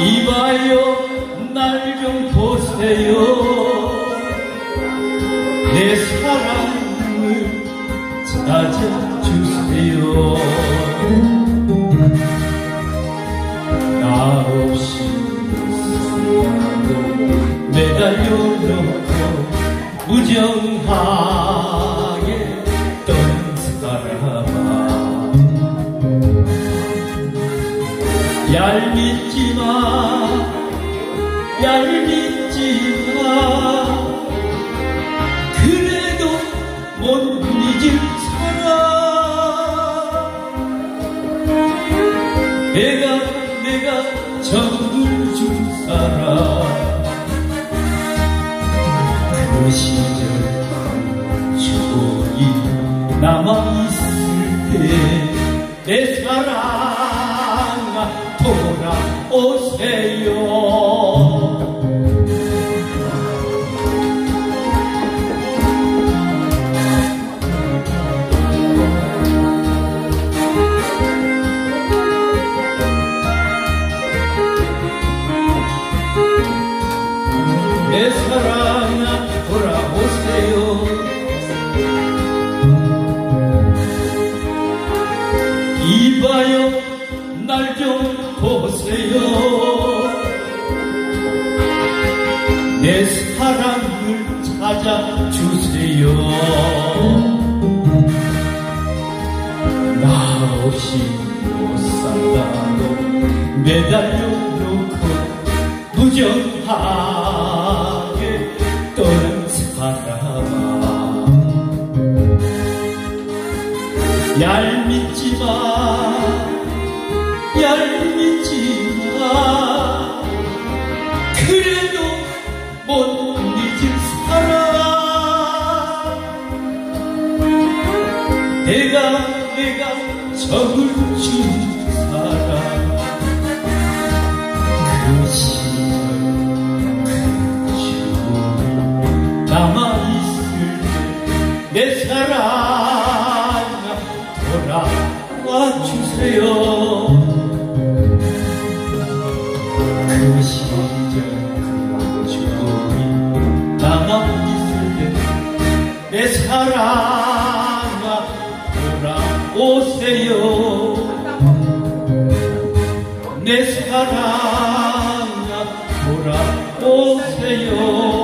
이봐요 날 좀 보세요. 내 사랑을 찾아주세요. 나 없이 매달려 놓고 무정하 얄밉지마 얄밉지마 그래도 못 잊을 사람. 내가 내가 정을 준 사람. 그 시절 추억이 남아있을 때 내 사랑 내 사랑아 돌아오세요. 이봐요 날 좀 보세요. 내 사랑을 찾아주세요. 나 없이 못 산다고 매달려 놓고 무정하 얄밉지마 얄밉지마. 그래도 못 잊을 사람. 내가 내가 정을 준 사람. 그 내 사랑아 돌아오세요. 내 사랑아 돌아오세요.